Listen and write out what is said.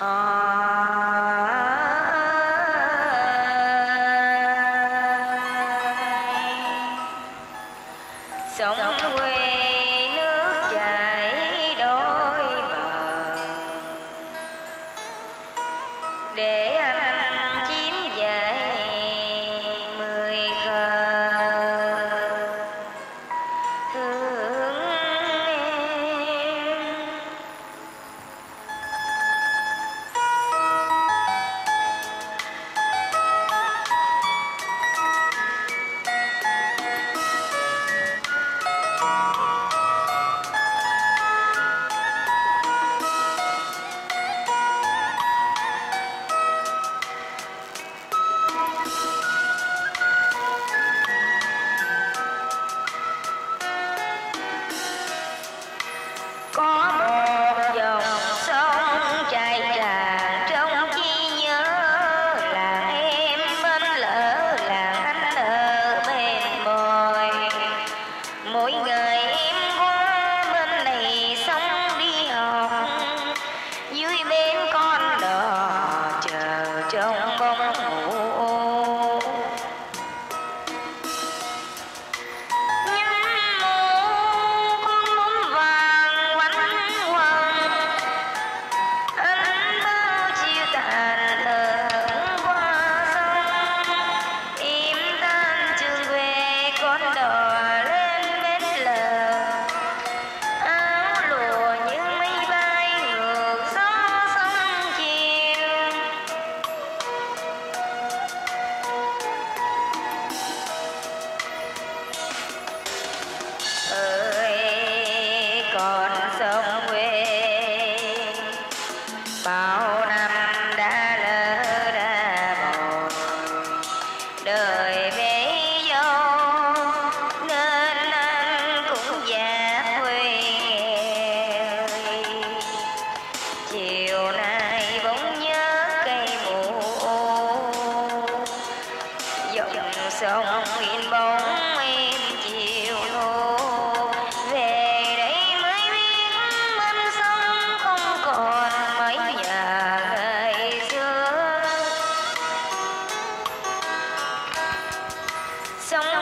sống con sống quê. Bao năm đã lỡ đã mòn đời bấy dâu nên anh cũng già quê. Chiều nay bỗng nhớ cây mù ô dòng sông in bóng.